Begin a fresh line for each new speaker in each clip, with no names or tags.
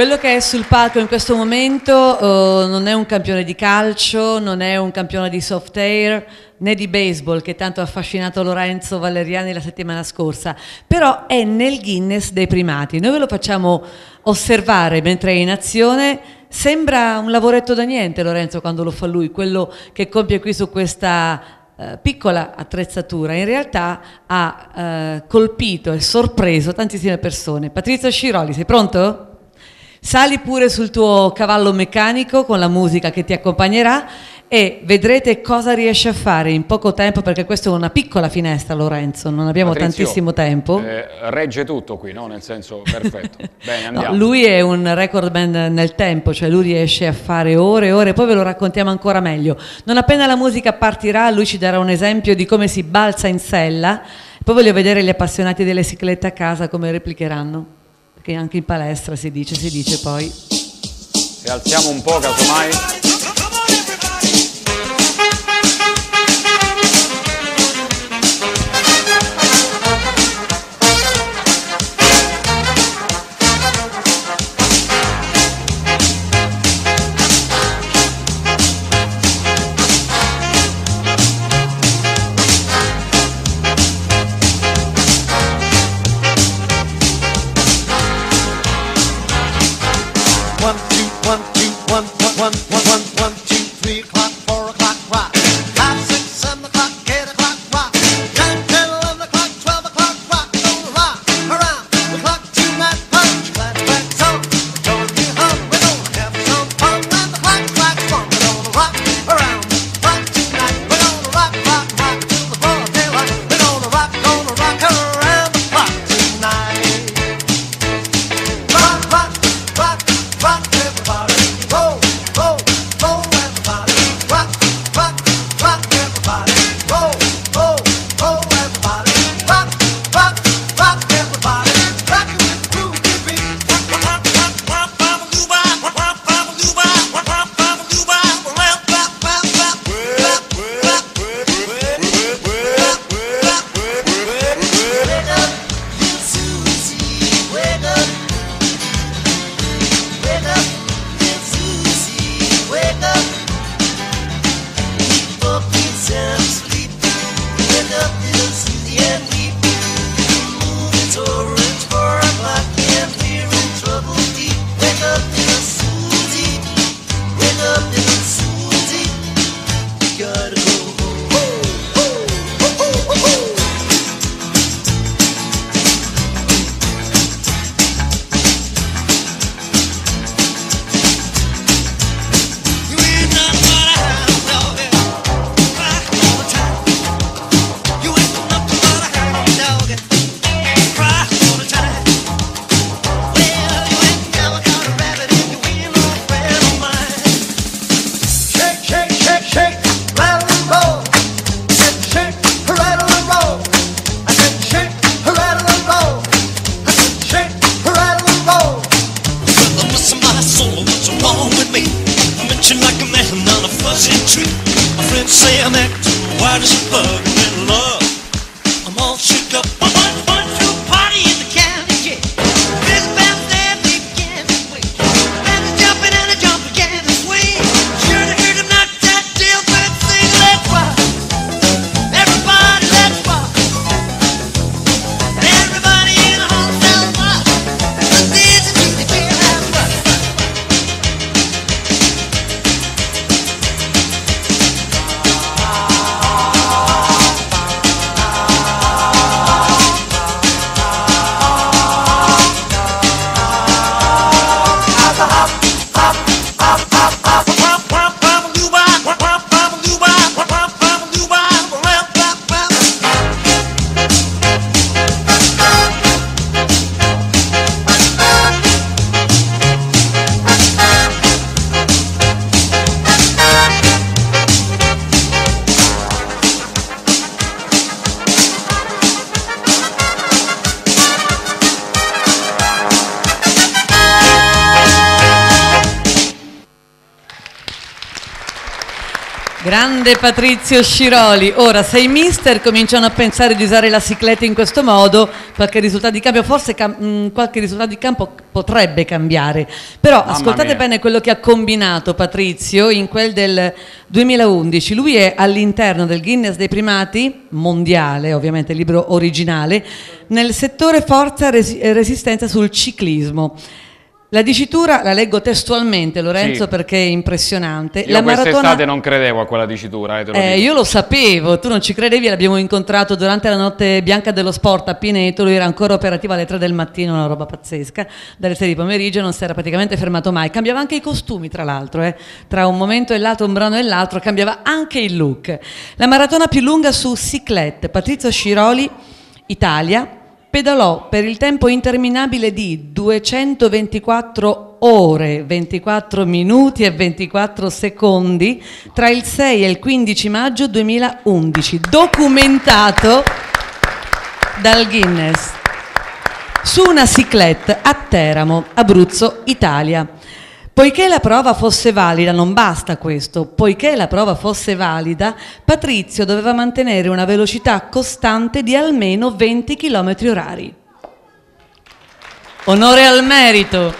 Quello che è sul palco in questo momento uh, non è un campione di calcio, non è un campione di soft air né di baseball che tanto ha affascinato Lorenzo Valeriani la settimana scorsa, però è nel Guinness dei primati. Noi ve lo facciamo osservare mentre è in azione. Sembra un lavoretto da niente Lorenzo quando lo fa lui, quello che compie qui su questa uh, piccola attrezzatura. In realtà ha uh, colpito e sorpreso tantissime persone. Patrizio Sciroli, sei pronto? Sali pure sul tuo cavallo meccanico con la musica che ti accompagnerà e vedrete cosa riesce a fare in poco tempo perché questa è una piccola finestra Lorenzo, non abbiamo
Patrizio,
tantissimo tempo.
Eh, regge tutto qui, no? Nel senso, perfetto. Bene, andiamo.
No, lui è un record man nel tempo, cioè lui riesce a fare ore e ore, poi ve lo raccontiamo ancora meglio. Non appena la musica partirà, lui ci darà un esempio di come si balza in sella, poi voglio vedere gli appassionati delle ciclette a casa come replicheranno che anche in palestra si dice, si dice poi.
Se alziamo un po' casomai.
Grande Patrizio Sciroli. Ora, se i mister cominciano a pensare di usare la cicletta in questo modo, qualche risultato di cambio, forse cam- mh, qualche risultato di campo potrebbe cambiare. Però
Mamma
ascoltate
mia.
bene quello che ha combinato Patrizio in quel del 2011. Lui è all'interno del Guinness dei primati mondiale, ovviamente libro originale, nel settore forza e resistenza sul ciclismo. La dicitura la leggo testualmente, Lorenzo,
Sì.
perché è impressionante.
Io
la
quest'estate non credevo a quella dicitura, eh, lo
eh, io lo sapevo, tu non ci credevi, l'abbiamo incontrato durante la notte bianca dello sport a Pineto, lui era ancora operativo alle 3 del mattino, una roba pazzesca, dalle 6 di pomeriggio non si era praticamente fermato mai, cambiava anche i costumi tra l'altro, eh. tra un momento e l'altro, un brano e l'altro, cambiava anche il look. La maratona più lunga su ciclette, Patrizio Sciroli, Italia, pedalò per il tempo interminabile di 224 ore, 24 minuti e 24 secondi tra il 6 e il 15 maggio 2011, documentato dal Guinness su una ciclette a Teramo, Abruzzo, Italia. Poiché la prova fosse valida, non basta questo, poiché la prova fosse valida, Patrizio doveva mantenere una velocità costante di almeno 20 km orari. Onore al merito.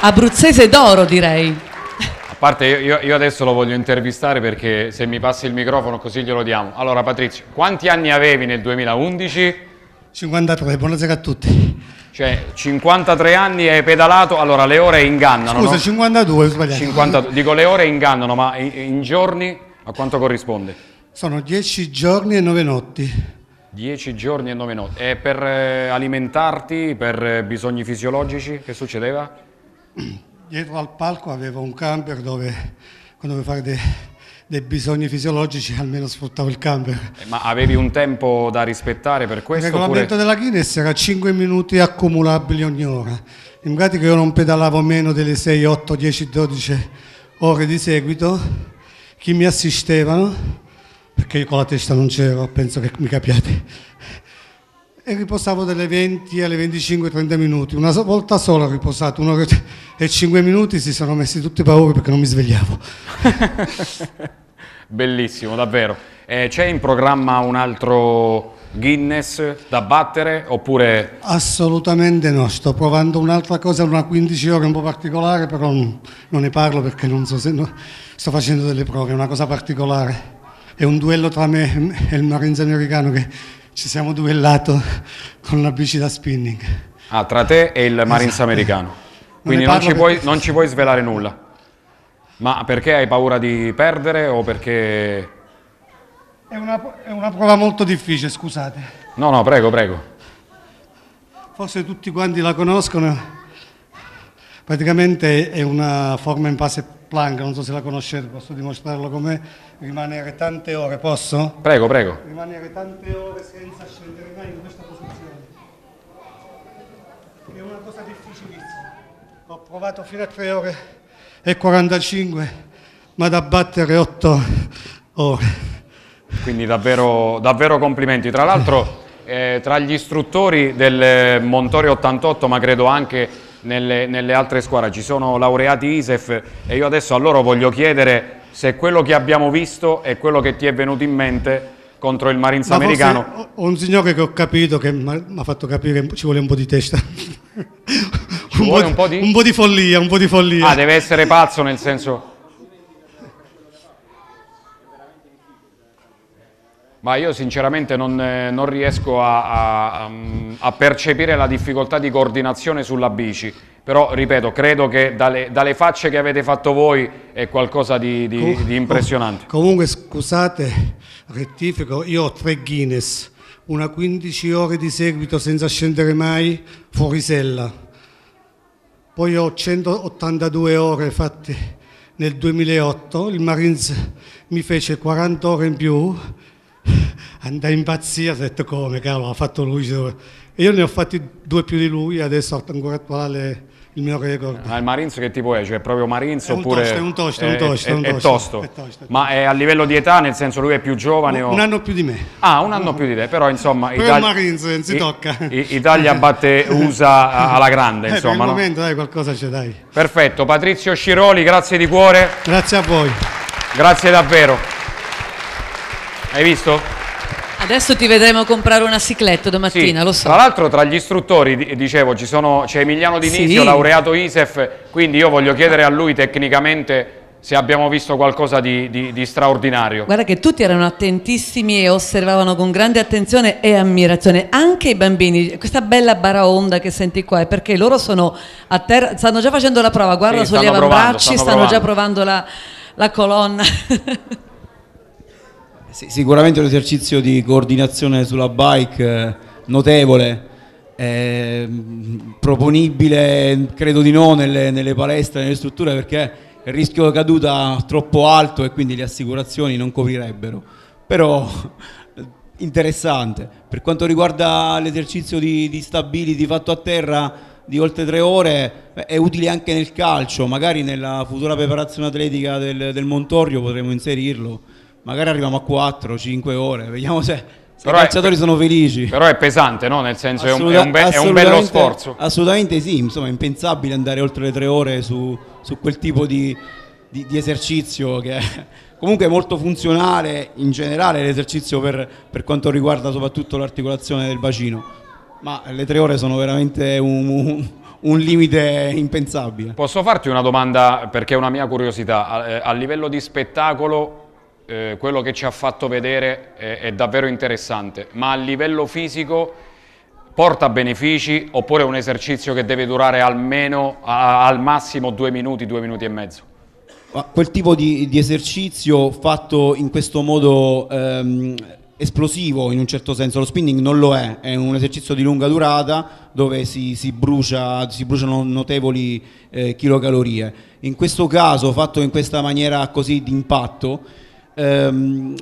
Abruzzese d'oro, direi.
A parte io, io adesso lo voglio intervistare perché se mi passi il microfono così glielo diamo. Allora Patrizio, quanti anni avevi nel 2011?
53, buonasera a tutti.
Cioè 53 anni e hai pedalato, allora le ore ingannano,
Scusa,
no?
52, ho sbagliato.
50 dico le ore ingannano, ma in, in giorni a quanto corrisponde?
Sono 10 giorni e 9 notti.
10 giorni e 9 notti. E per eh, alimentarti, per eh, bisogni fisiologici, che succedeva?
Dietro al palco avevo un camper dove quando dovevo fare dei, dei bisogni fisiologici almeno sfruttavo il camper.
Eh, Ma avevi un tempo da rispettare per
Il
questo?
regolamento
Oppure...
della Guinness era 5 minuti accumulabili ogni ora. In pratica io non pedalavo meno delle 6, 8, 10, 12 ore di seguito. Chi mi assistevano, perché io con la testa non c'ero, penso che mi capiate, e riposavo dalle 20 alle 25, 30 minuti. Una volta sola ho riposato, un'ora e 5 minuti si sono messi tutti paura perché non mi svegliavo.
Bellissimo, davvero. Eh, c'è in programma un altro Guinness da battere oppure
Assolutamente no, sto provando un'altra cosa, una 15 ore un po' particolare, però non, non ne parlo perché non so se no- sto facendo delle prove, è una cosa particolare. È un duello tra me e il Marines americano che ci siamo duellato con la bici da spinning.
ah, tra te e il Marines americano? Quindi non
parlo
ci, puoi, non ci puoi svelare nulla. Ma perché hai paura di perdere o perché...
È una, è una prova molto difficile, scusate.
No, no, prego, prego.
Forse tutti quanti la conoscono. Praticamente è una forma in passe plank, non so se la conoscete, posso dimostrarlo com'è. Rimanere tante ore, posso?
Prego, prego.
rimanere tante ore senza scendere mai in questa posizione. È una cosa difficilissima. Ho provato fino a 3 ore e 45, ma da battere 8 ore.
Quindi davvero, davvero complimenti. Tra l'altro, eh, tra gli istruttori del Montorio 88, ma credo anche nelle, nelle altre squadre, ci sono laureati ISEF e io adesso a loro voglio chiedere se quello che abbiamo visto è quello che ti è venuto in mente contro il Marines
Ma
americano.
un signore che ho capito che mi ha fatto capire che ci vuole un po' di testa.
vuole un po' di-
un po' di follia, un po' di follia.
Ah, deve essere pazzo nel senso... Ma io sinceramente non, eh, non riesco a, a- a percepire la difficoltà di coordinazione sulla bici, però ripeto, credo che dalle, dalle facce che avete fatto voi è qualcosa di, di-
Com-
di impressionante.
Comunque, scusate, rettifico, io ho tre Guinness, una 15 ore di seguito senza scendere mai fuori sella. Poi ho 182 ore fatte nel 2008, il Marines mi fece 40 ore in più, andai impazzire, ho detto come, cavolo, ha fatto lui. E io ne ho fatti due più di lui, adesso ho ancora attuale il mio record.
Ah, il Marines che tipo è? Cioè proprio Marines
È un
oppure...
tosto, è un tosto, è un tosto,
È,
è
è
tosto, è tosto,
Ma è a livello di età, nel senso lui è più giovane o...
Un anno più di me.
Ah, un anno più di te, però insomma...
Però il Marines, non si tocca.
I- Italia batte USA alla grande,
Eh, per il
insomma. no?
momento dai qualcosa c'è dai.
Perfetto, Patrizio Sciroli, grazie di cuore,
Grazie a voi.
grazie davvero. Hai visto?
Adesso ti vedremo comprare una cicletta domattina,
Sì.
lo so.
Tra l'altro tra gli istruttori, di- dicevo, c'è Emiliano Dinizio,
Sì.
laureato ISEF, quindi io voglio chiedere a lui tecnicamente se abbiamo visto qualcosa di, di- di straordinario.
Guarda che tutti erano attentissimi e osservavano con grande attenzione e ammirazione, anche i bambini. Questa bella baraonda che senti qua è perché loro sono a terra, stanno già facendo la prova, guarda
Sì,
sugli
stanno provando,
avambracci,
stanno
stanno, già
provando.
provando la, la colonna.
Sì, sicuramente un esercizio di coordinazione sulla bike eh, notevole, eh, proponibile credo di no nelle, nelle palestre, nelle strutture perché il rischio di caduta è troppo alto e quindi le assicurazioni non coprirebbero. Però interessante. Per quanto riguarda l'esercizio di, di stability fatto a terra di oltre tre ore, è utile anche nel calcio, magari nella futura preparazione atletica del, del Montorio potremo inserirlo. Magari arriviamo a 4-5 ore, vediamo se,
Però
i
è-
calciatori sono felici.
Però è pesante, no? Nel senso è un, è
Assoluta-
un be- è un bello sforzo.
Assolutamente sì, insomma è impensabile andare oltre le tre ore su, su quel tipo di, di- di esercizio che è comunque molto funzionale in generale l'esercizio per, per quanto riguarda soprattutto l'articolazione del bacino, ma le tre ore sono veramente un, un- un limite impensabile.
Posso farti una domanda perché è una mia curiosità? A, eh, a livello di spettacolo, eh, quello che ci ha fatto vedere è, è davvero interessante, ma a livello fisico porta benefici oppure è un esercizio che deve durare almeno a- al massimo due minuti, due minuti e mezzo?
Quel tipo di, di esercizio fatto in questo modo ehm, esplosivo in un certo senso, lo spinning non lo è, è un esercizio di lunga durata dove si, si brucia- si bruciano notevoli eh, kilocalorie. In questo caso, fatto in questa maniera così d'impatto, ehm,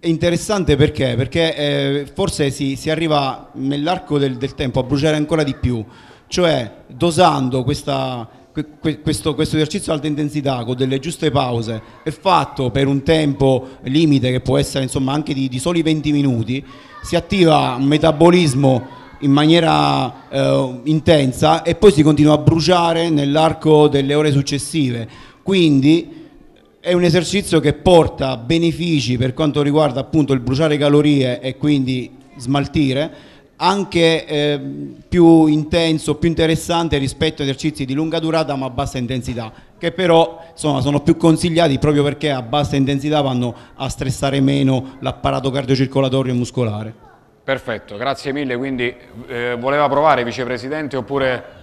è interessante perché? Perché eh, forse si, si arriva nell'arco del, del tempo a bruciare ancora di più, cioè dosando questa, que- que- questo, questo esercizio ad alta intensità con delle giuste pause e fatto per un tempo limite che può essere insomma anche di, di soli 20 minuti, si attiva un metabolismo in maniera eh, intensa e poi si continua a bruciare nell'arco delle ore successive. Quindi è un esercizio che porta benefici per quanto riguarda appunto il bruciare calorie e quindi smaltire, anche eh, più intenso, più interessante rispetto a esercizi di lunga durata ma a bassa intensità, che però insomma, sono più consigliati proprio perché a bassa intensità vanno a stressare meno l'apparato cardiocircolatorio e muscolare.
Perfetto, grazie mille. Quindi eh, voleva provare vicepresidente oppure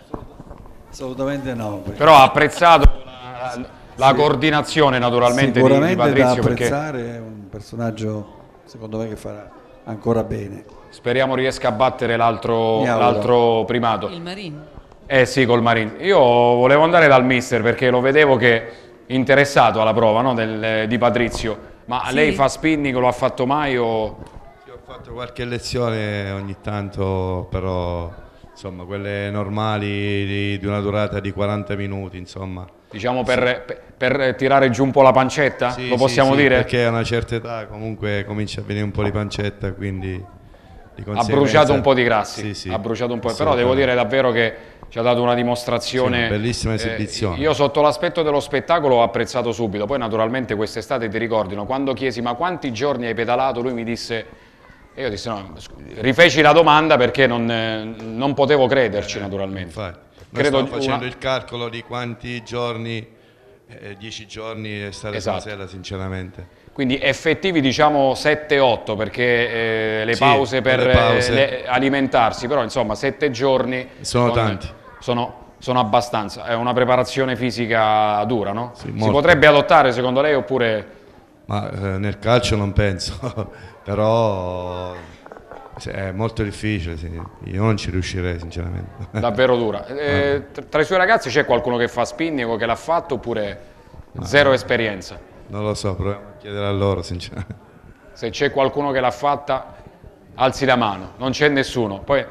Assolutamente no. perché
però ha apprezzato la, la coordinazione naturalmente di, di Patrizio perché
apprezzare, è un personaggio secondo me che farà ancora bene.
speriamo riesca a battere l'altro, primato.
Il Marino.
Eh sì, col Marin. Io volevo andare dal mister perché lo vedevo che è interessato alla prova no, del- di Patrizio. Ma
Sì.
lei fa spinning, lo ha fatto mai o...
Sì, ho fatto qualche lezione ogni tanto, però insomma quelle normali di, di una durata di 40 minuti, insomma.
Diciamo per, per- per tirare giù un po' la pancetta?
Sì,
lo
sì,
possiamo
sì,
dire?
Perché a una certa età comunque comincia a venire un po' di pancetta, quindi di
Ha
conseguenza...
bruciato un po' di grassi,
Sì, sì,
ha bruciato un po', però devo dire davvero che ci ha dato una dimostrazione.
Sì, una bellissima
eh,
esibizione.
io sotto l'aspetto dello spettacolo ho apprezzato subito, poi naturalmente quest'estate ti ricordi, no? quando chiesi ma quanti giorni hai pedalato, lui mi disse, e io dissi no, rifeci la domanda perché non, eh, non potevo crederci naturalmente.
Infatti,
Credo
stiamo facendo
una-
il calcolo di quanti giorni, eh, 10 giorni è stata
Esatto.
sera sinceramente.
Quindi effettivi diciamo 7-8 perché eh, le
Sì,
pause per
le pause.
eh, le- alimentarsi, però insomma 7 giorni
Sono
con-
tanti.
Sono, sono abbastanza, è una preparazione fisica dura, no?
Sì,
si
molto.
potrebbe adottare secondo lei oppure
Ma eh, nel calcio non penso, però è molto difficile, sì. io non ci riuscirei sinceramente.
davvero dura? Eh, tra- i suoi ragazzi c'è qualcuno che fa spinning o che l'ha fatto oppure zero esperienza?
Non lo so, proviamo a chiedere a loro sinceramente.
Se c'è qualcuno che l'ha fatta, alzi la mano, non c'è nessuno. Poi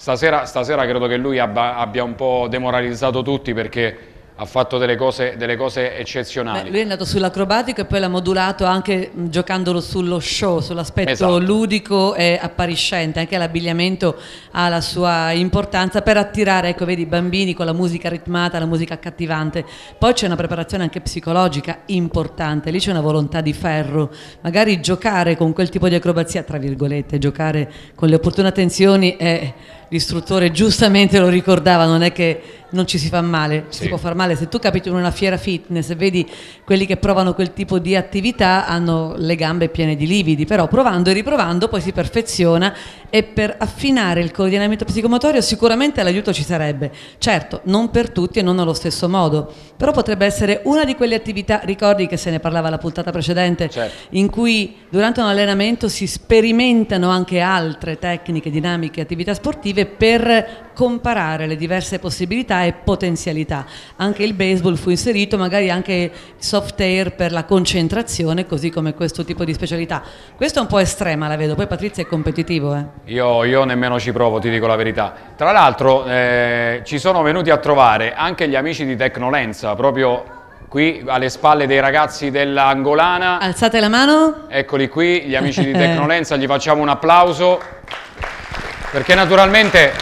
Stasera, stasera credo che lui abba- abbia un po' demoralizzato tutti perché ha fatto delle cose, delle cose eccezionali.
Beh, lui è andato sull'acrobatico e poi l'ha modulato anche giocandolo sullo show, sull'aspetto
Esatto.
ludico e appariscente. Anche l'abbigliamento ha la sua importanza per attirare, ecco, vedi, i bambini con la musica ritmata, la musica accattivante. Poi c'è una preparazione anche psicologica importante, lì c'è una volontà di ferro. Magari giocare con quel tipo di acrobazia, tra virgolette, giocare con le opportune attenzioni è l'istruttore giustamente lo ricordava, non è che non ci si fa male, ci
Sì.
si può far male. Se tu capiti in una fiera fitness e vedi quelli che provano quel tipo di attività hanno le gambe piene di lividi, però provando e riprovando poi si perfeziona e per affinare il coordinamento psicomotorio sicuramente l'aiuto ci sarebbe. Certo, non per tutti e non allo stesso modo, però potrebbe essere una di quelle attività, ricordi che se ne parlava la puntata precedente,
Certo.
in cui durante un allenamento si sperimentano anche altre tecniche, dinamiche, attività sportive per comparare le diverse possibilità e potenzialità. Anche il baseball fu inserito, magari anche il soft air per la concentrazione, così come questo tipo di specialità. Questo è un po' estrema, la vedo. Poi Patrizia è competitivo, eh.
Io, io nemmeno ci provo, ti dico la verità. Tra l'altro eh, ci sono venuti a trovare anche gli amici di Tecnolenza, proprio qui alle spalle dei ragazzi dell'Angolana.
Alzate la mano.
Eccoli qui, gli amici di Tecnolenza, gli facciamo un applauso. Perché naturalmente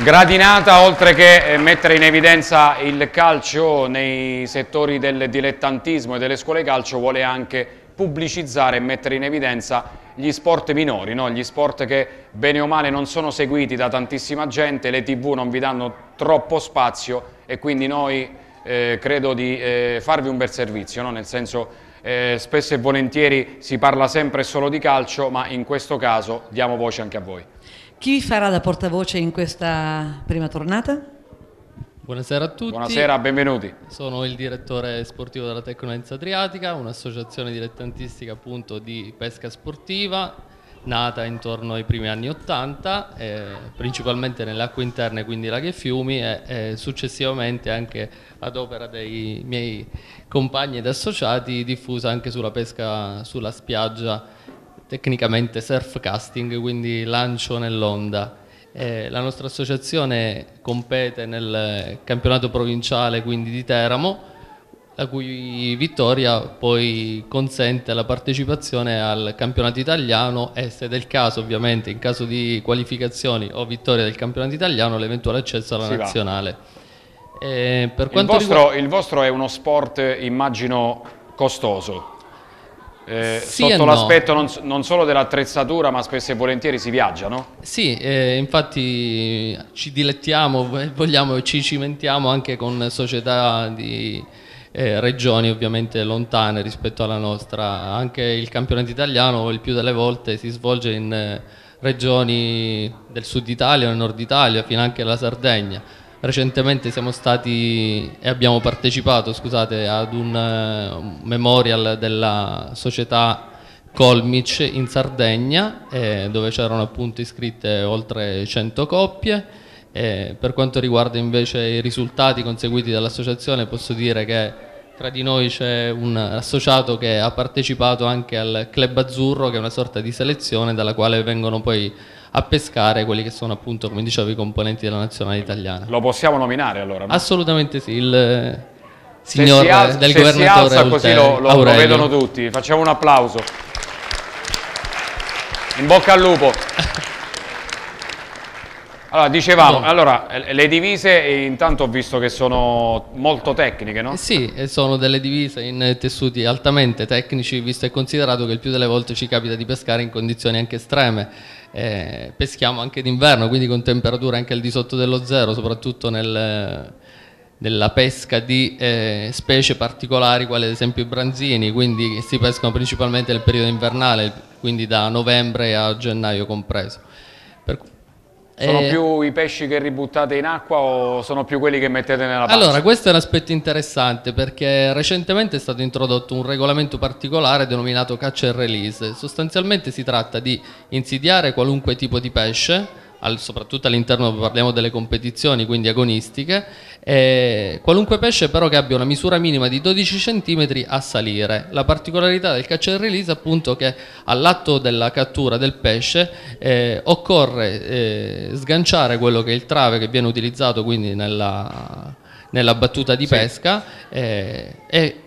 Gradinata, oltre che eh, mettere in evidenza il calcio nei settori del dilettantismo e delle scuole calcio, vuole anche pubblicizzare e mettere in evidenza gli sport minori, no? gli sport che bene o male non sono seguiti da tantissima gente, le tv non vi danno troppo spazio e quindi noi eh, credo di eh, farvi un bel servizio, no? nel senso eh, spesso e volentieri si parla sempre solo di calcio, ma in questo caso diamo voce anche a voi.
Chi vi farà da portavoce in questa prima tornata?
Buonasera a tutti.
Buonasera, benvenuti.
Sono il direttore sportivo della Tecnolenza Adriatica, un'associazione dilettantistica appunto di pesca sportiva nata intorno ai primi anni 80, eh, principalmente nelle acque interne, quindi laghi e fiumi, e, e successivamente anche ad opera dei miei compagni ed associati diffusa anche sulla pesca sulla spiaggia, tecnicamente surf casting, quindi lancio nell'onda. Eh, la nostra associazione compete nel campionato provinciale quindi di Teramo, la cui vittoria poi consente la partecipazione al campionato italiano e se del caso ovviamente in caso di qualificazioni o vittoria del campionato italiano l'eventuale accesso alla
Si
nazionale. Eh, per
Il vostro,
riguarda...
il vostro è uno sport, immagino, costoso. Eh,
Sì
sotto
no.
l'aspetto non, s- non solo dell'attrezzatura, ma spesso e volentieri si viaggia, no?
Sì, eh, infatti ci dilettiamo e vogliamo ci cimentiamo anche con società di eh, regioni ovviamente lontane rispetto alla nostra. Anche il campionato italiano il più delle volte si svolge in eh, regioni del sud Italia o nord Italia, fino anche alla Sardegna. Recentemente siamo stati e abbiamo partecipato, scusate, ad un eh, memorial della società Colmic in Sardegna, eh, dove c'erano appunto iscritte oltre 100 coppie. Eh, per quanto riguarda invece i risultati conseguiti dall'associazione, posso dire che tra di noi c'è un associato che ha partecipato anche al Club Azzurro, che è una sorta di selezione dalla quale vengono poi a pescare quelli che sono appunto, come dicevo, i componenti della nazionale italiana.
Lo possiamo nominare allora? no?
Assolutamente sì, il eh, signor
si alza-
del
se si
governatore
alza così lo, lo- lo vedono tutti. Facciamo un applauso. In bocca al lupo. Allora, dicevamo,
No.
allora, eh, le divise eh, intanto ho visto che sono molto tecniche, no?
Eh Sì, sono delle divise in tessuti altamente tecnici, visto e considerato che il più delle volte ci capita di pescare in condizioni anche estreme. Eh, peschiamo anche d'inverno, quindi con temperature anche al di sotto dello zero, soprattutto nel- nella pesca di eh, specie particolari, quali ad esempio i branzini, quindi si pescano principalmente nel periodo invernale, quindi da novembre a gennaio compreso. Per-
Sono
eh,
più i pesci che ributtate in acqua o sono più quelli che mettete nella pancia?
Allora, questo è un aspetto interessante perché recentemente è stato introdotto un regolamento particolare denominato catch and release. Sostanzialmente si tratta di insidiare qualunque tipo di pesce al- soprattutto all'interno parliamo delle competizioni, quindi agonistiche, eh, qualunque pesce però che abbia una misura minima di 12 cm a salire. La particolarità del catch and release è appunto che all'atto della cattura del pesce eh, occorre eh, sganciare quello che è il trave che viene utilizzato quindi nella, nella battuta di pesca eh, e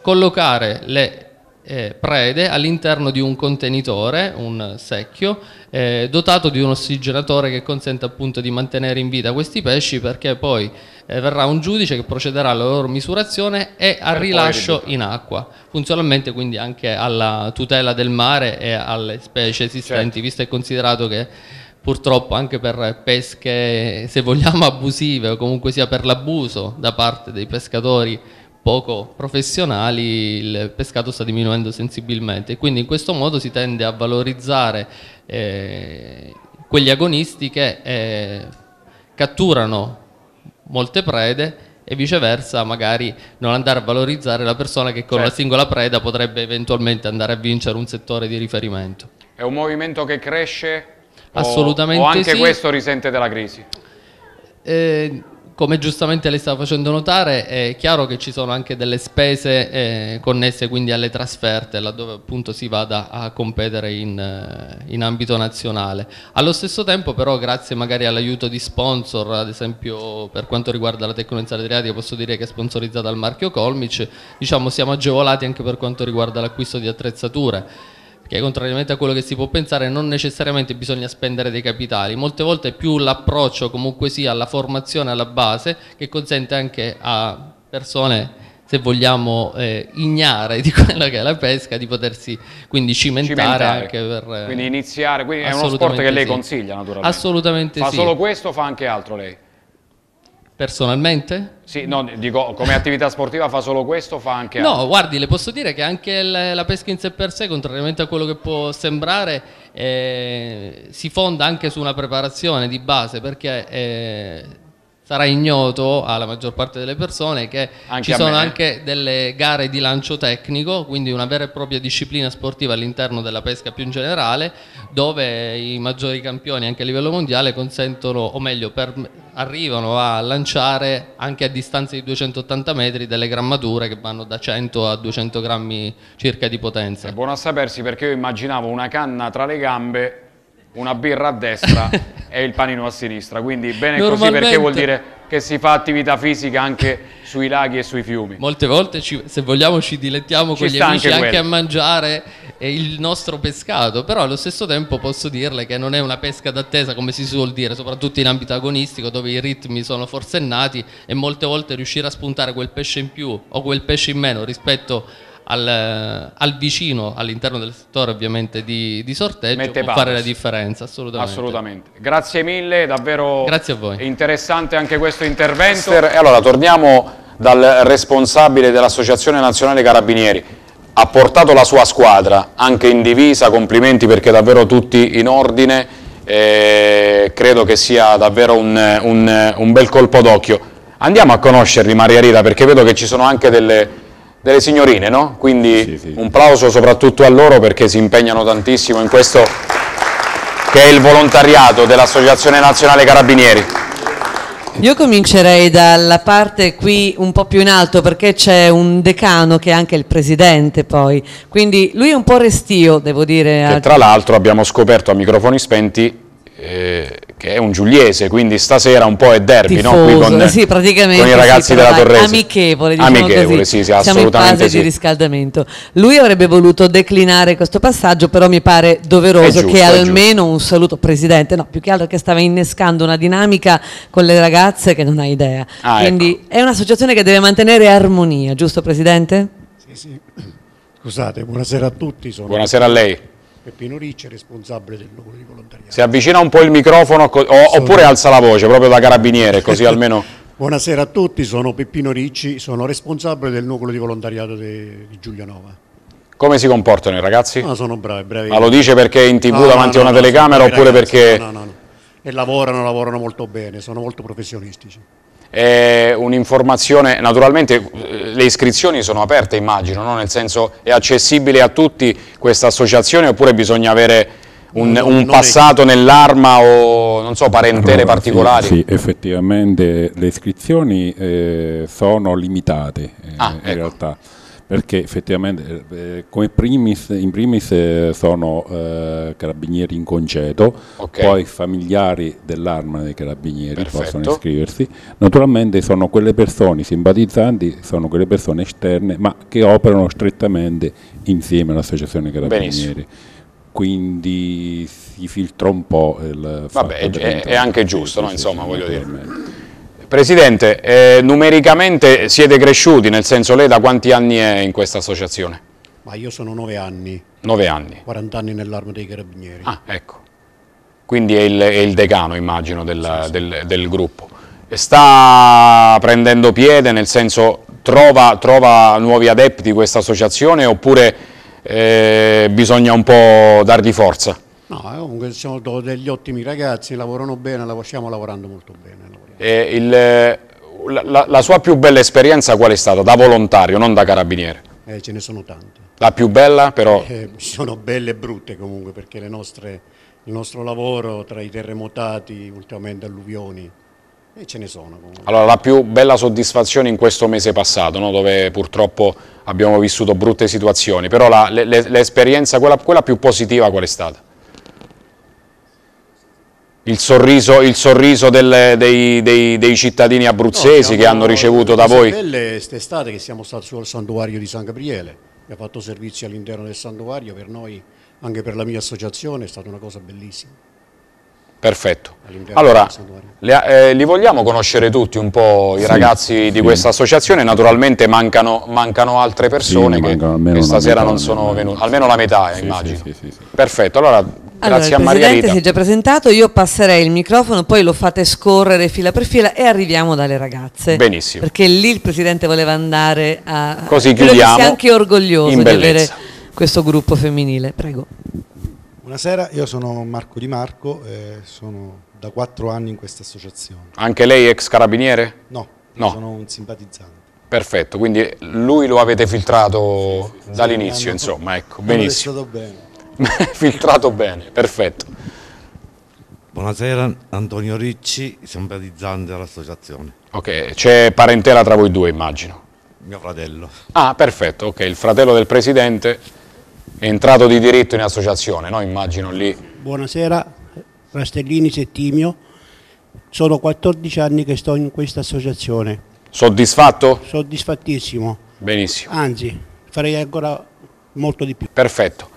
collocare le eh, prede all'interno di un contenitore, un secchio, eh, dotato di un ossigenatore che consente appunto di mantenere in vita questi pesci perché poi eh, verrà un giudice che procederà alla loro misurazione e al rilascio in acqua, funzionalmente quindi anche alla tutela del mare e alle specie esistenti,
Certo.
visto e considerato che purtroppo anche per pesche, se vogliamo, abusive o comunque sia per l'abuso da parte dei pescatori poco professionali, il pescato sta diminuendo sensibilmente quindi in questo modo si tende a valorizzare eh, quegli agonisti che eh, catturano molte prede e viceversa magari non andare a valorizzare la persona che con
Certo.
la singola preda potrebbe eventualmente andare a vincere un settore di riferimento.
È un movimento che cresce? O-
Assolutamente
O anche
sì.
questo risente della crisi?
Eh, come giustamente lei stava facendo notare, è chiaro che ci sono anche delle spese eh, connesse quindi alle trasferte, laddove appunto si vada a competere in, eh, in ambito nazionale. Allo stesso tempo però grazie magari all'aiuto di sponsor, ad esempio per quanto riguarda la Tecnolenziale Adriatica posso dire che è sponsorizzata dal marchio Colmic, diciamo siamo agevolati anche per quanto riguarda l'acquisto di attrezzature che contrariamente a quello che si può pensare non necessariamente bisogna spendere dei capitali, molte volte è più l'approccio comunque sia alla formazione alla base che consente anche a persone se vogliamo eh, ignare di quella che è la pesca di potersi quindi cimentare,
Cimentare.
anche per eh,
Quindi iniziare, quindi è uno sport che lei
sì.
consiglia naturalmente.
Assolutamente
Fa
sì.
solo questo o fa anche altro lei?
Personalmente?
Sì, no, dico come attività sportiva fa solo questo fa anche altro?
No, guardi, le posso dire che anche la pesca in sé per sé, contrariamente a quello che può sembrare, eh, si fonda anche su una preparazione di base perché eh, sarà ignoto alla maggior parte delle persone che
Anche
ci sono
me.
anche delle gare di lancio tecnico, quindi una vera e propria disciplina sportiva all'interno della pesca più in generale, dove i maggiori campioni anche a livello mondiale consentono, o meglio, per- arrivano a lanciare anche a distanze di 280 metri delle grammature che vanno da 100 a 200 grammi circa di potenza.
È buono a sapersi perché io immaginavo una canna tra le gambe, una birra a destra e il panino a sinistra, quindi bene così perché vuol dire che si fa attività fisica anche sui laghi e sui fiumi.
Molte volte, ci- se vogliamo, ci dilettiamo
Ci
con gli amici
anche
anche, a mangiare eh, il nostro pescato, però allo stesso tempo posso dirle che non è una pesca d'attesa come si suol dire, soprattutto in ambito agonistico dove i ritmi sono forsennati e molte volte riuscire a spuntare quel pesce in più o quel pesce in meno rispetto al, al vicino all'interno del settore ovviamente di, di sorteggio
Mette
può
pathos.
fare la differenza, assolutamente.
Assolutamente. Grazie mille, davvero
Grazie a voi.
interessante anche questo intervento. E allora torniamo dal responsabile dell'Associazione Nazionale Carabinieri. Ha portato la sua squadra anche in divisa, complimenti perché davvero tutti in ordine. eh, credo che sia davvero un, un- un bel colpo d'occhio. Andiamo a conoscerli Maria Rita perché vedo che ci sono anche delle, delle signorine, no? Quindi un plauso soprattutto a loro perché si impegnano tantissimo in questo che è il volontariato dell'Associazione Nazionale Carabinieri.
Io comincerei dalla parte qui un po' più in alto perché c'è un decano che è anche il presidente poi, quindi lui è un po' restio, devo dire.
Che tra l'altro abbiamo scoperto a microfoni spenti eh, che è un giuliese, quindi stasera un po' è derby, no? Qui
tifoso,
con,
sì,
con i
sì,
ragazzi
però
della Torrese.
Amichevole, diciamo
Amichevole,
così.
sì, sì,
Siamo in
assolutamente
fase
sì.
di riscaldamento. Lui avrebbe voluto declinare questo passaggio, però mi pare doveroso
giusto,
che almeno un saluto, Presidente, no, più che altro che stava innescando una dinamica con le ragazze che non ha idea.
Ah,
Quindi è un'associazione che deve mantenere armonia, giusto Presidente?
Sì, sì. Scusate, buonasera a tutti, sono
Buonasera a lei.
Peppino Ricci, responsabile del nucleo di volontariato.
Si avvicina un po' il microfono o- oppure alza la voce, proprio da carabiniere, così almeno...
Buonasera a tutti, sono Peppino Ricci, sono responsabile del nucleo di volontariato di Giulianova.
Come si comportano i ragazzi?
No, sono bravi, bravi.
Ma lo dice perché è in tv
No,
davanti
no,
a una telecamera oppure
ragazzi,
perché...
No, no, no. E lavorano, lavorano molto bene, sono molto professionistici.
È un'informazione, naturalmente eh, le iscrizioni sono aperte immagino, no? nel senso è accessibile a tutti questa associazione oppure bisogna avere un, un
non è-
passato nell'arma o non so, parentele
Allora,
particolari?
Sì, sì, effettivamente le iscrizioni eh, sono limitate eh,
Ah,
in
ecco.
realtà, perché effettivamente eh, come primis, in primis eh, sono eh, carabinieri in congedo,
Ok.
poi familiari dell'arma dei carabinieri
Perfetto.
possono iscriversi, naturalmente sono quelle persone simpatizzanti, sono quelle persone esterne, ma che operano strettamente insieme all'associazione carabinieri. Quindi si filtra un po' il
Vabbè, è- è- anche giusto, no? Insomma, voglio dire. Presidente, eh, numericamente siete cresciuti, nel senso lei da quanti anni è in questa associazione?
Ma io sono nove anni,
Nove anni.
40 anni nell'arma dei carabinieri.
Ah, ecco. Quindi è il, è il decano, immagino, del, del- del gruppo. Sta prendendo piede, nel senso trova, trova nuovi adepti questa associazione oppure eh, bisogna un po' dargli forza?
No, eh, comunque siamo degli ottimi ragazzi, lavorano bene, stiamo lavorando molto bene. Lavoriamo.
E il- la, la- sua più bella esperienza qual è stata? Da volontario, non da carabiniere.
Eh, ce ne sono tante.
La più bella però...
Eh, sono belle e brutte comunque perché le nostre- il nostro lavoro tra i terremotati, ultimamente alluvioni, e ce ne sono comunque.
Allora, la più bella soddisfazione in questo mese passato, no? dove purtroppo abbiamo vissuto brutte situazioni, però l'esperienza, quella, quella più positiva, qual è stata? Il sorriso, il sorriso delle- dei, dei- dei cittadini abruzzesi
No, siamo-
che hanno ricevuto da voi?
belle quest'estate che siamo stati sul santuario di San Gabriele, che ha fatto servizi all'interno del santuario, per noi, anche per la mia associazione, è stata una cosa bellissima.
Perfetto.
all'interno
Allora,
del santuario.
le- eh, li vogliamo conoscere tutti un po' i
Sì,
ragazzi di
sì.
questa associazione? Naturalmente mancano, mancano altre persone
Sì,
che,
mancano almeno
che stasera
metà,
non sono venute, almeno la metà,
Sì,
immagino.
sì, sì, sì, sì.
Perfetto, allora
Allora,
grazie
il
a
Presidente
Margherita.
si è già presentato, io passerei il microfono, poi lo fate scorrere fila per fila e arriviamo dalle ragazze.
Benissimo.
Perché lì il Presidente voleva andare a...
Così
credo
chiudiamo
sia anche orgoglioso di avere questo gruppo femminile. Prego.
Buonasera, io sono Marco Di Marco e sono da quattro anni in questa associazione.
Anche lei ex carabiniere?
No,
No.
sono un simpatizzante.
Perfetto, quindi lui lo avete filtrato dall'inizio,
hanno-
insomma, ecco, benissimo.
stato bene.
filtrato bene, perfetto.
Buonasera, Antonio Ricci, simpatizzante dell'associazione.
Ok, c'è parentela tra voi due, immagino.
Mio fratello.
Ah, perfetto, ok, il fratello del presidente è entrato di diritto in associazione, no? Immagino lì.
Buonasera, Rastellini Settimio. Sono 14 anni che sto in questa associazione.
Soddisfatto?
Soddisfattissimo.
Benissimo,
Anzi, farei ancora molto di più.
perfetto.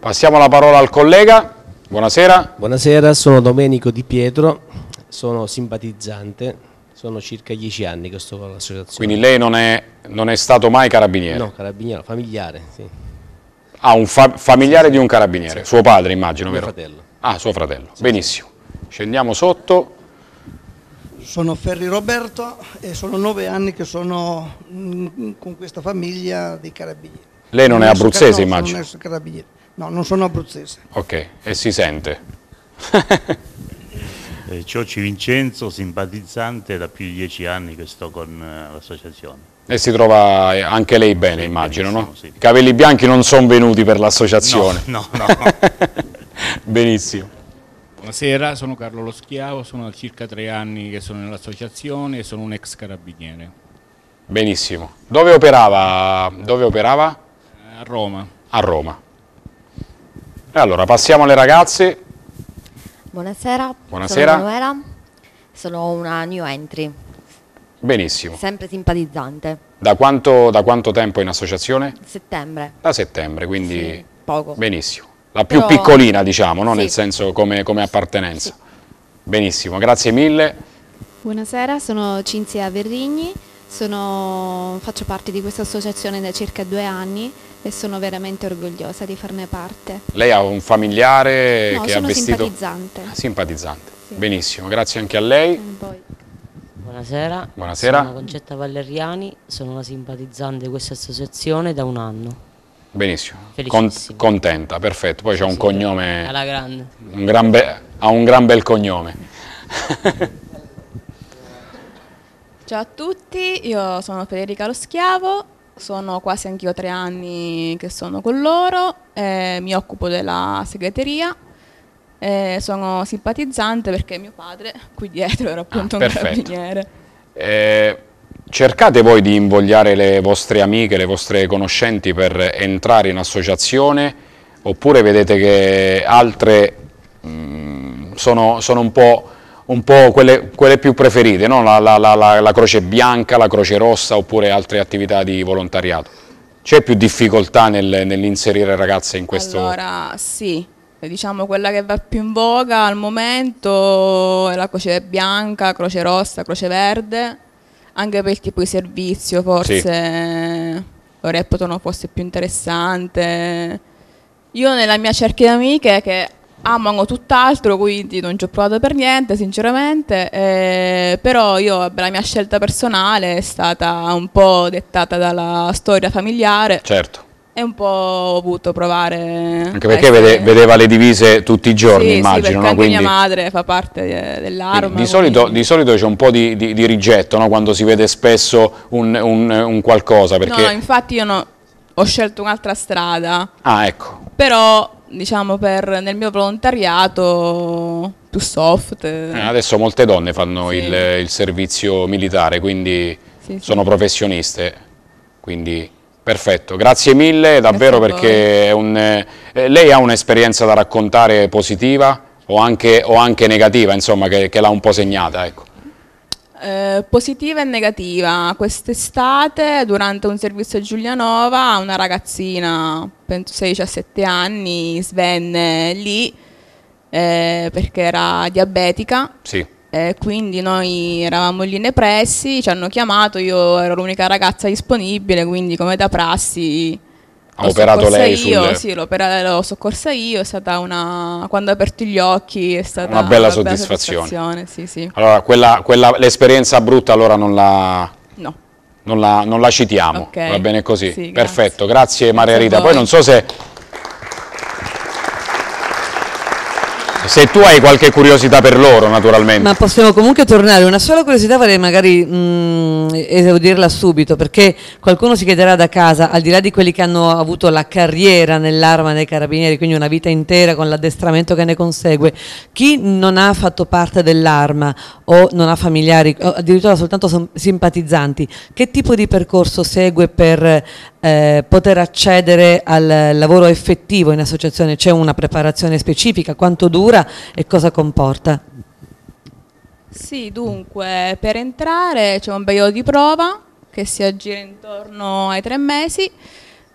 Passiamo la parola al collega. Buonasera.
Buonasera, sono Domenico Di Pietro, sono simpatizzante, sono circa 10 anni che sto con l'associazione.
Quindi lei non è, non è stato mai carabiniere?
No, carabiniere, familiare, sì.
Ah, un fa- familiare di un carabiniere, suo padre immagino,
Mio
vero?
fratello.
Ah, suo fratello, benissimo. Scendiamo sotto.
Sono Ferri Roberto e sono nove anni che sono mm, con questa famiglia dei carabinieri.
Lei non è
ex-
abruzzese, immagino.
un ex carabiniere. No, non sono abruzzese.
Ok, e si sente.
Eh, Cioci Vincenzo, simpatizzante da più di dieci anni che sto con eh, l'associazione.
E si trova eh, anche lei bene, immagino, no? I capelli bianchi non sono venuti per l'associazione.
No, no,
Benissimo.
Buonasera, sono Carlo Lo Schiavo, sono da circa tre anni che sono nell'associazione e sono un ex carabiniere.
Benissimo. Dove operava? Dove operava?
A Roma.
A Roma. Allora passiamo alle ragazze.
Buonasera,
Buonasera.
sono Manuela, sono una new entry,
Benissimo.
sempre simpatizzante.
Da quanto, da quanto tempo in associazione?
Settembre,
Da settembre, quindi
Sì, poco.
benissimo. La più
Però-
piccolina, diciamo, no?
Sì.
nel senso come, come appartenenza. Benissimo, grazie mille.
Buonasera, sono Cinzia Verrigni, sono- faccio parte di questa associazione da circa due anni e sono veramente orgogliosa di farne parte.
Lei ha un familiare
No,
che ha
sono
vestito...
simpatizzante.
Ah, Simpatizzante. Benissimo, grazie anche a lei.
Buonasera.
Buonasera.
Sono Concetta Valeriani, sono una simpatizzante di questa associazione da un anno.
Benissimo. Con-
Felicissimo.
contenta, perfetto. Poi c'è un cognome...
Alla grande.
un gran be- ha un gran bel cognome.
Ciao a tutti, io sono Federica Lo Schiavo, sono quasi anch'io tre anni che sono con loro, eh, mi occupo della segreteria, E sono simpatizzante perché mio padre qui dietro era appunto un
perfetto.
carabiniere.
Eh, cercate voi di invogliare le vostre amiche, le vostre conoscenti per entrare in associazione oppure vedete che altre mm, sono, sono un po', un po' quelle, quelle più preferite, no? la, la- la- la- la Croce Bianca, la Croce Rossa oppure altre attività di volontariato? C'è più difficoltà nel- nell'inserire ragazze in questo?
Allora, sì, diciamo quella che va più in voga al momento è la croce bianca, croce rossa, croce verde, anche per il tipo di servizio forse lo reputano forse più interessante. Io nella mia cerchia di amiche che amano tutt'altro, quindi non ci ho provato per niente, sinceramente, eh, però io la mia scelta personale è stata un po' dettata dalla storia familiare
Certo.
e un po' ho voluto provare
Anche perché
essere-
vede- vedeva le divise tutti i giorni,
Sì, sì,
immagino,
perché
no? Quindi,
mia madre fa parte eh, dell'arma.
di, solito, di solito c'è un po' di, di- di rigetto no? quando si vede spesso un, un- un qualcosa. Perché...
No, no, infatti io no- ho scelto un'altra strada,
Ah, ecco.
però diciamo per nel mio volontariato più soft. Eh,
adesso molte donne fanno il, il servizio militare, quindi
Sì, sì.
sono professioniste. Quindi perfetto, grazie mille davvero
Grazie
perché è un, eh, lei ha un'esperienza da raccontare positiva o anche, o anche negativa, insomma, che, che l'ha un po' segnata. Ecco.
Eh, positiva e negativa. Quest'estate, durante un servizio a Giulianova, una ragazzina, penso 16-17 anni, svenne lì eh, perché era diabetica.
Sì.
Eh, quindi noi eravamo lì nei pressi, ci hanno chiamato, io ero l'unica ragazza disponibile, quindi come da prassi
Ha
l'ho
operato lei
io,
sul-
sì, l'ho, opera- l'ho soccorsa io, è stata una... quando ho aperto gli occhi è stata
Una bella soddisfazione.
soddisfazione, sì, sì.
Allora, quella, quella- l'esperienza brutta allora non la,
No.
non la, non la citiamo,
Ok.
va bene così?
Sì.
Perfetto, grazie Maria
Grazie a
Rita. Poi non so se... Se tu hai qualche curiosità per loro, naturalmente.
Ma possiamo comunque tornare. Una sola curiosità vorrei magari mm, esaudirla subito, perché qualcuno si chiederà da casa, al di là di quelli che hanno avuto la carriera nell'arma dei carabinieri, quindi una vita intera con l'addestramento che ne consegue, chi non ha fatto parte dell'arma o non ha familiari, o addirittura soltanto simpatizzanti, che tipo di percorso segue per eh, poter accedere al lavoro effettivo in associazione? C'è una preparazione specifica? Quanto dura e cosa comporta?
Sì, dunque, per entrare c'è un periodo di prova che si aggira intorno ai tre mesi,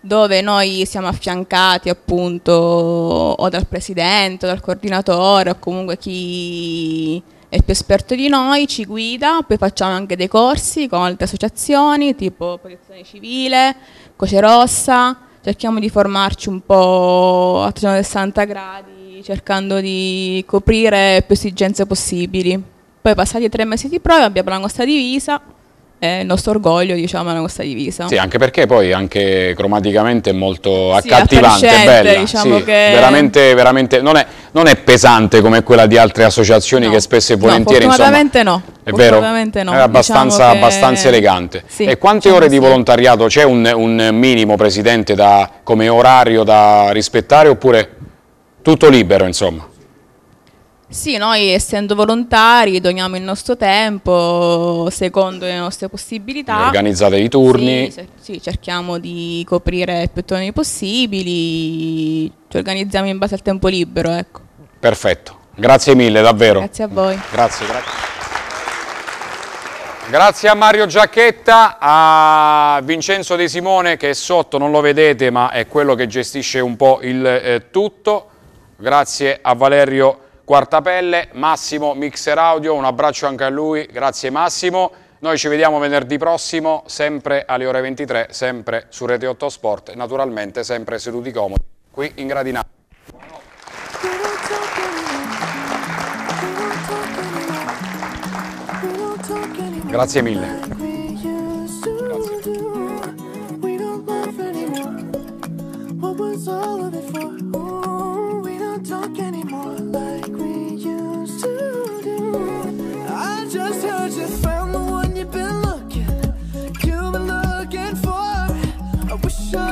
dove noi siamo affiancati appunto o dal presidente, o dal coordinatore, o comunque chi è più esperto di noi, ci guida, poi facciamo anche dei corsi con altre associazioni, tipo Protezione Civile, Croce Rossa, cerchiamo di formarci un po' a 360 gradi, cercando di coprire più esigenze possibili. Poi passati i tre mesi di prova abbiamo la nostra divisa e il nostro orgoglio, diciamo, è la nostra divisa.
Sì, anche perché poi anche cromaticamente è molto
Sì,
accattivante, bella.
diciamo
sì,
che-
veramente, veramente non è, non è pesante come quella di altre associazioni che spesso e volentieri
no,
insomma,
fortunatamente no.
È vero?
No.
È abbastanza,
Diciamo che-
abbastanza elegante.
Sì,
e quante
diciamo
ore di volontariato c'è un, un minimo, Presidente, da, come orario da rispettare oppure tutto libero, insomma?
Sì, noi essendo volontari doniamo il nostro tempo secondo le nostre possibilità.
Organizzate i turni?
Sì, sì, cerchiamo di coprire più turni possibili, ci organizziamo in base al tempo libero, ecco.
Perfetto. Grazie mille, davvero.
Grazie a voi.
Grazie, grazie. Grazie a Mario Giacchetta, a Vincenzo De Simone che è sotto, non lo vedete ma è quello che gestisce un po' il eh, tutto. Grazie a Valerio Quartapelle, Massimo Mixer Audio, un abbraccio anche a lui, grazie Massimo. Noi ci vediamo venerdì prossimo, sempre alle ore 23, sempre su Rete 8 Sport naturalmente sempre seduti comodi, qui in gradinata. Grazie mille.
What wish I